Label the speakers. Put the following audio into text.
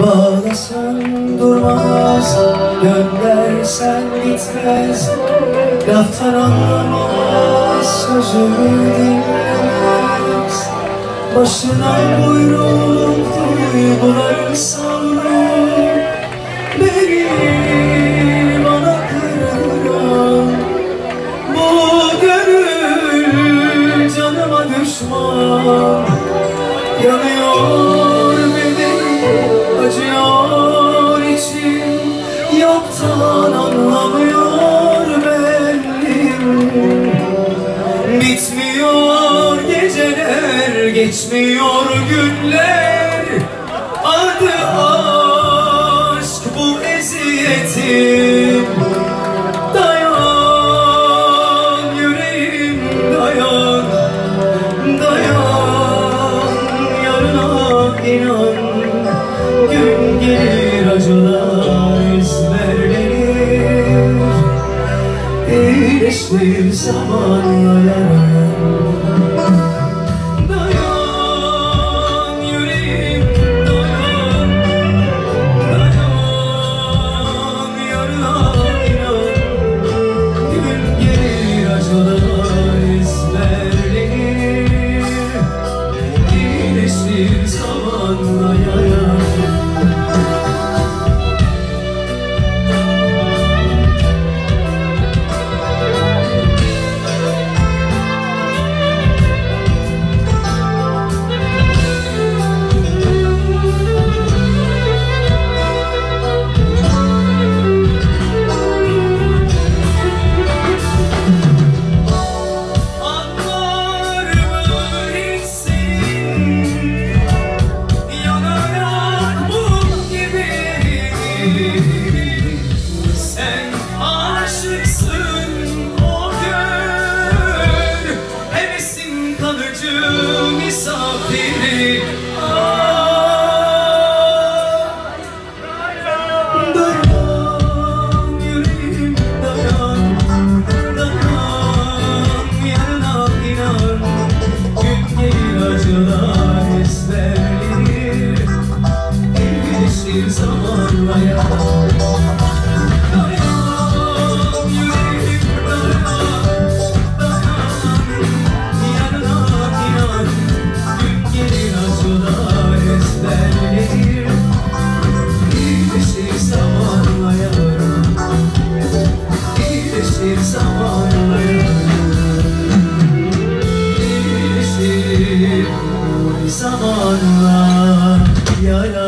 Speaker 1: Bağlasan durmaz Göndersen bitmez Laftan anlamaz Sözümü dinlemez. Başına buyruk Duyguları savrur Beni geçmiyor günler. Adı aşk bu eziyetim. Dayan yüreğim dayan. Dayan yarına inan. Gün gelir acılar ezberlenir İyileştir zamanla yaran zamanla yarar İyileşir zamanla İyileşir zamanla yaran